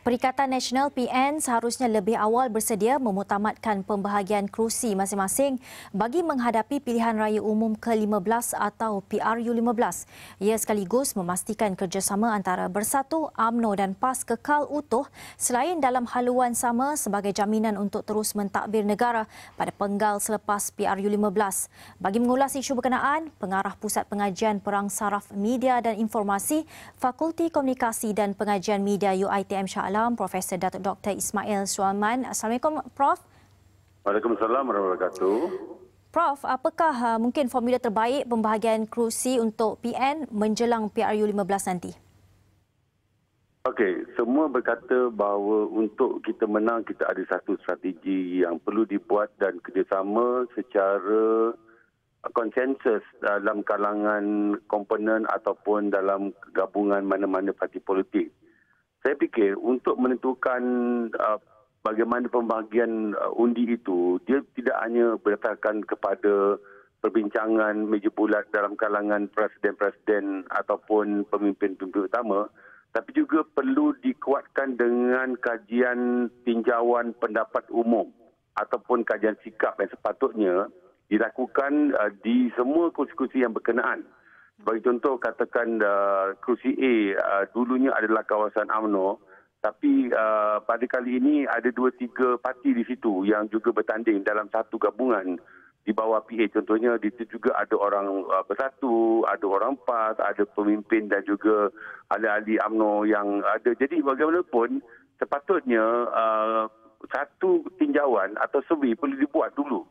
Perikatan Nasional PN seharusnya lebih awal bersedia memutamatkan pembahagian kerusi masing-masing bagi menghadapi pilihan raya umum ke-15 atau PRU15. Ia sekaligus memastikan kerjasama antara Bersatu, AMNO dan PAS kekal utuh selain dalam haluan sama sebagai jaminan untuk terus mentadbir negara pada penggal selepas PRU15. Bagi mengulas isu berkenaan, Pengarah Pusat Pengajian Perang Saraf Media dan Informasi Fakulti Komunikasi dan Pengajian Media UiTM Shah Alam, Profesor Datuk Dr. Ismail Suaman. Assalamualaikum, Prof. Waalaikumsalam warahmatullahi wabarakatuh. Prof, apakah uh, mungkin formula terbaik pembahagian kerusi untuk PN menjelang PRU 15 nanti? Okey, semua berkata bahawa untuk kita menang kita ada satu strategi yang perlu dibuat dan kerjasama secara konsensus dalam kalangan komponen ataupun dalam gabungan mana-mana parti politik saya fikir untuk menentukan uh, bagaimana pembahagian uh, undi itu dia tidak hanya berdasarkan kepada perbincangan meja bulat dalam kalangan presiden-presiden ataupun pemimpin-pemimpin utama tapi juga perlu dikuatkan dengan kajian tinjauan pendapat umum ataupun kajian sikap yang sepatutnya dilakukan uh, di semua kursi-kursi yang berkenaan sebagai contoh katakan uh, kerusi A uh, dulunya adalah kawasan UMNO tapi uh, pada kali ini ada dua tiga parti di situ yang juga bertanding dalam satu gabungan di bawah PA contohnya di situ juga ada orang uh, bersatu, ada orang PAS, ada pemimpin dan juga ahli-ahli UMNO yang ada. Jadi bagaimanapun sepatutnya uh, satu tinjauan atau survey perlu dibuat dulu.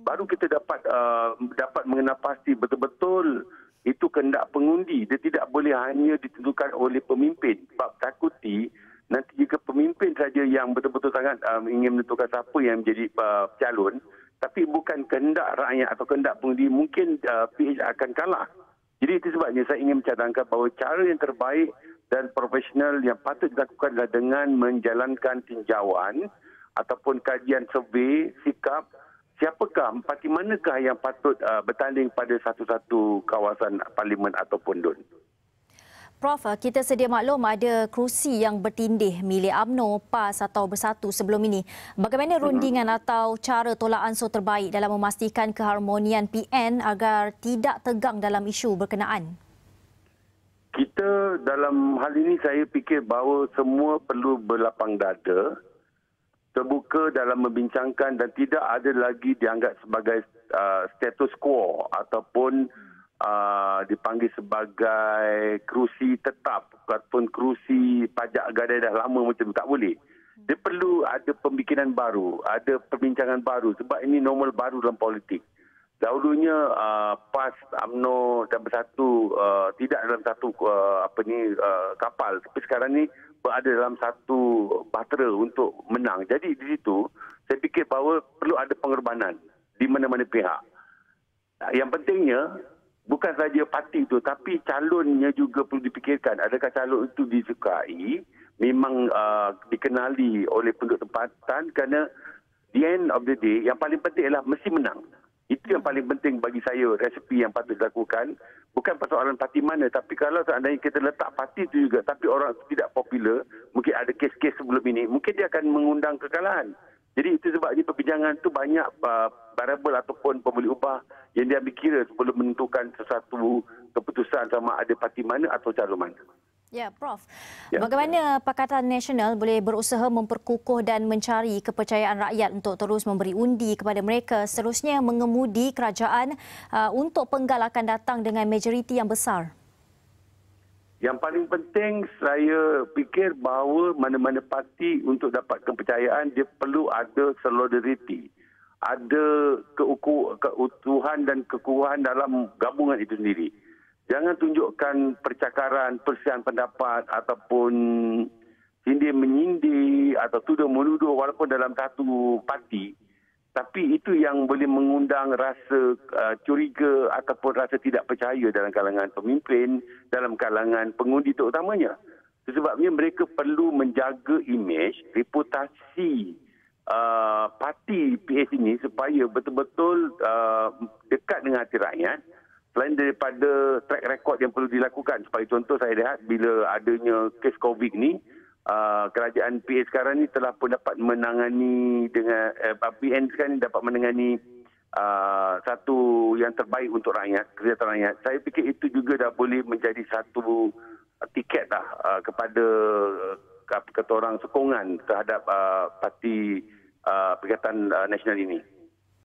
Baru kita dapat uh, dapat mengenal pasti betul-betul itu kehendak pengundi. Dia tidak boleh hanya ditentukan oleh pemimpin. Sebab takuti nanti jika pemimpin saja yang betul-betul sangat um, ingin menentukan siapa yang menjadi uh, calon tapi bukan kehendak rakyat atau kehendak pengundi mungkin uh, PH akan kalah. Jadi itu sebabnya saya ingin mencadangkan bahawa cara yang terbaik dan profesional yang patut dilakukan adalah dengan menjalankan tinjauan ataupun kajian survey sikap siapakah parti manakah yang patut uh, bertanding pada satu-satu kawasan parlimen ataupun DUN. Prof, uh, kita sedia maklum ada kerusi yang bertindih milik AMNO, PAS atau Bersatu sebelum ini. Bagaimana mhm. rundingan uh-huh. atau cara tolak ansur terbaik dalam memastikan keharmonian PN agar tidak tegang dalam isu berkenaan? Kita dalam hal ini saya fikir bahawa semua perlu berlapang dada terbuka dalam membincangkan dan tidak ada lagi dianggap sebagai uh, status quo ataupun uh, dipanggil sebagai kerusi tetap ataupun kerusi pajak gadai dah lama macam tak boleh. Dia perlu ada pembikinan baru, ada perbincangan baru sebab ini normal baru dalam politik. Dahulunya uh, PAS, AMNO dan Bersatu uh, tidak dalam satu uh, apa ni uh, kapal. Tapi sekarang ni berada dalam satu bahtera untuk menang. Jadi di situ saya fikir bahawa perlu ada pengorbanan di mana-mana pihak. Yang pentingnya bukan saja parti itu tapi calonnya juga perlu dipikirkan. Adakah calon itu disukai, memang uh, dikenali oleh penduduk tempatan kerana the end of the day yang paling penting adalah mesti menang. Itu yang paling penting bagi saya, resepi yang patut dilakukan. Bukan persoalan parti mana, tapi kalau seandainya kita letak parti itu juga, tapi orang tidak popular, mungkin ada kes-kes sebelum ini, mungkin dia akan mengundang kekalahan. Jadi itu sebabnya perbincangan itu banyak uh, variable ataupun pembeli ubah yang dia ambil kira sebelum menentukan sesuatu keputusan sama ada parti mana atau calon mana. Ya, Prof. Ya. Bagaimana Pakatan Nasional boleh berusaha memperkukuh dan mencari kepercayaan rakyat untuk terus memberi undi kepada mereka seterusnya mengemudi kerajaan uh, untuk penggal akan datang dengan majoriti yang besar? Yang paling penting saya fikir bahawa mana-mana parti untuk dapat kepercayaan dia perlu ada solidariti. Ada keutuhan dan kekuatan dalam gabungan itu sendiri jangan tunjukkan percakaran, persian pendapat ataupun sindir menyindir atau tuduh menuduh walaupun dalam satu parti. Tapi itu yang boleh mengundang rasa uh, curiga ataupun rasa tidak percaya dalam kalangan pemimpin, dalam kalangan pengundi terutamanya. Sebabnya mereka perlu menjaga imej, reputasi uh, parti PS ini supaya betul-betul uh, dekat dengan hati rakyat selain daripada track record yang perlu dilakukan sebagai contoh saya lihat bila adanya kes covid ni uh, kerajaan PA sekarang ni telah pun dapat menangani dengan uh, PN sekarang ni dapat menangani uh, satu yang terbaik untuk rakyat, kesihatan rakyat. Saya fikir itu juga dah boleh menjadi satu uh, tiket lah uh, kepada uh, kata orang sokongan terhadap uh, parti uh, Perikatan uh, Nasional ini.